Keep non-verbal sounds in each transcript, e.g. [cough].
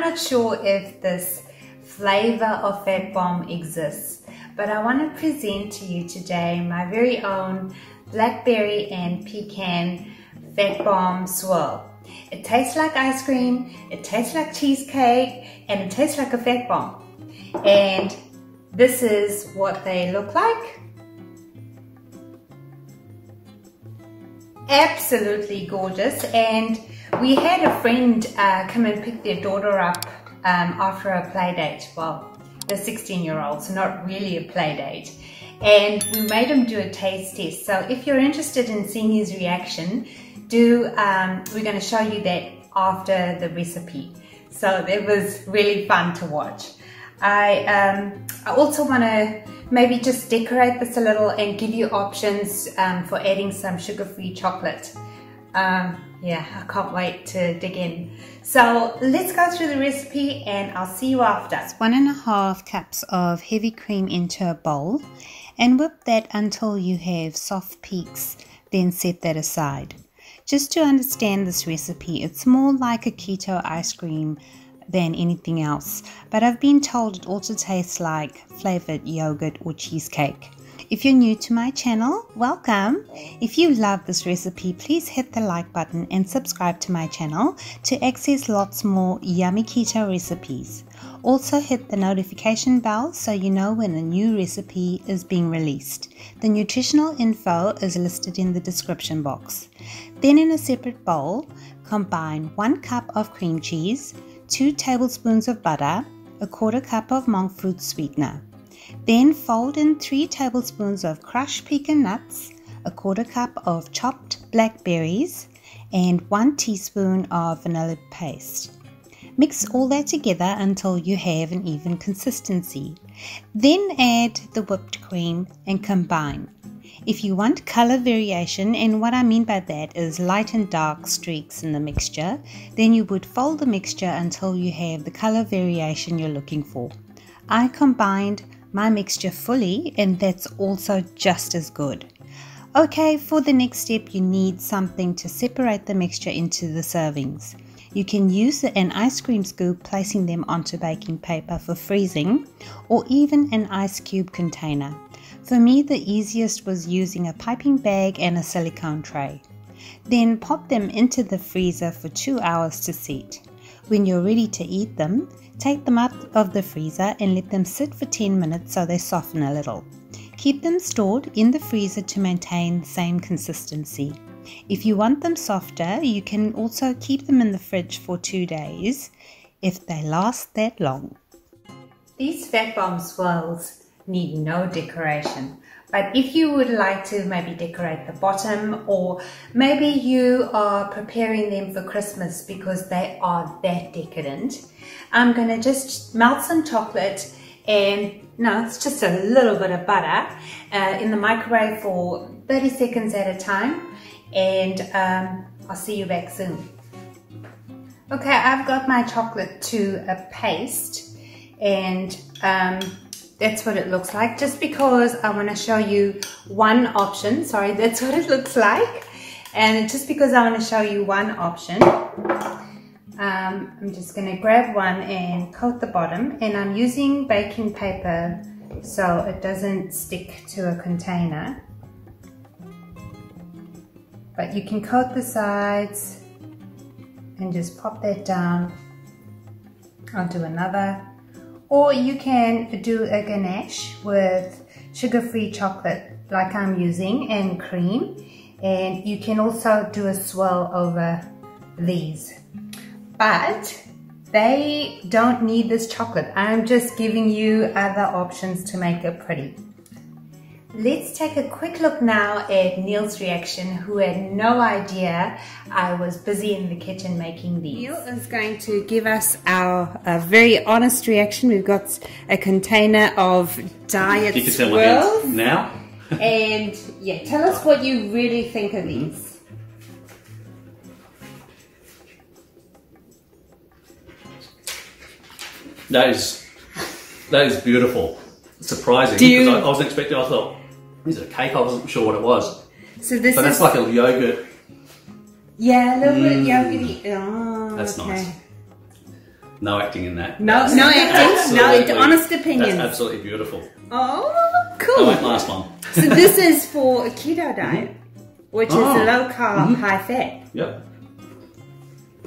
not sure if this flavor of Fat Bomb exists, but I want to present to you today my very own blackberry and pecan Fat Bomb swirl. It tastes like ice cream, it tastes like cheesecake, and it tastes like a Fat Bomb. And this is what they look like. Absolutely gorgeous. And we had a friend uh, come and pick their daughter up um, after a play date. Well, the 16 year old, so not really a play date. And we made him do a taste test. So if you're interested in seeing his reaction, do um, we're going to show you that after the recipe. So it was really fun to watch. I, um, I also want to maybe just decorate this a little and give you options um, for adding some sugar-free chocolate. Um, yeah, I can't wait to dig in. So let's go through the recipe and I'll see you after. It's one and a half cups of heavy cream into a bowl and whip that until you have soft peaks, then set that aside. Just to understand this recipe, it's more like a keto ice cream than anything else, but I've been told it also tastes like flavored yogurt or cheesecake. If you're new to my channel, welcome. If you love this recipe, please hit the like button and subscribe to my channel to access lots more yummy keto recipes. Also hit the notification bell so you know when a new recipe is being released. The nutritional info is listed in the description box. Then in a separate bowl, combine 1 cup of cream cheese, 2 tablespoons of butter, a quarter cup of monk fruit sweetener. Then fold in 3 tablespoons of crushed pecan nuts, a quarter cup of chopped blackberries, and 1 teaspoon of vanilla paste. Mix all that together until you have an even consistency. Then add the whipped cream and combine. If you want color variation, and what I mean by that is light and dark streaks in the mixture, then you would fold the mixture until you have the color variation you're looking for. I combined my mixture fully and that's also just as good. Okay, for the next step you need something to separate the mixture into the servings. You can use an ice cream scoop placing them onto baking paper for freezing or even an ice cube container. For me, the easiest was using a piping bag and a silicone tray. Then pop them into the freezer for 2 hours to set. When you're ready to eat them, take them out of the freezer and let them sit for 10 minutes so they soften a little. Keep them stored in the freezer to maintain the same consistency. If you want them softer, you can also keep them in the fridge for 2 days if they last that long. These Fat Bomb swirls need no decoration. But if you would like to maybe decorate the bottom or maybe you are preparing them for Christmas because they are that decadent, I'm going to just melt some chocolate and no, it's just a little bit of butter uh, in the microwave for 30 seconds at a time and um, I'll see you back soon. Okay, I've got my chocolate to a paste and um, that's what it looks like. Just because I want to show you one option. Sorry that's what it looks like. And just because I want to show you one option um, I'm just going to grab one and coat the bottom. And I'm using baking paper so it doesn't stick to a container. But you can coat the sides and just pop that down onto another or you can do a ganache with sugar-free chocolate like I'm using and cream. And you can also do a swirl over these. But they don't need this chocolate. I'm just giving you other options to make it pretty. Let's take a quick look now at Neil's reaction, who had no idea I was busy in the kitchen making these. Neil is going to give us our very honest reaction. We've got a container of diet you swirls. now. [laughs] and yeah, tell us what you really think of these. That is, that is beautiful. Surprising. Do you, I, I was expecting, I thought, is it a cake? I wasn't sure what it was. So this but is... that's like a yogurt. Yeah, a little mm. bit yogurty. Oh, That's okay. nice. No acting in that. No, That's no acting. No, honest opinions. That's absolutely beautiful. Oh, That cool. won't last long. so this is for a keto diet, which is Oh. low carb, high fat. Yep.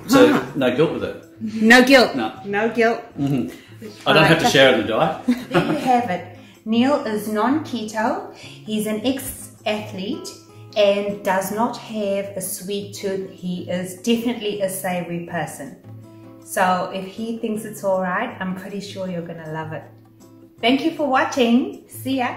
So Huh. no guilt with it. No guilt. No. No guilt. Mm-hmm. I don't have to share in the diet. There you have it. Neil is non keto, he's an ex athlete, and does not have a sweet tooth. He is definitely a savory person. So if he thinks it's alright, I'm pretty sure you're gonna love it. Thank you for watching. See ya.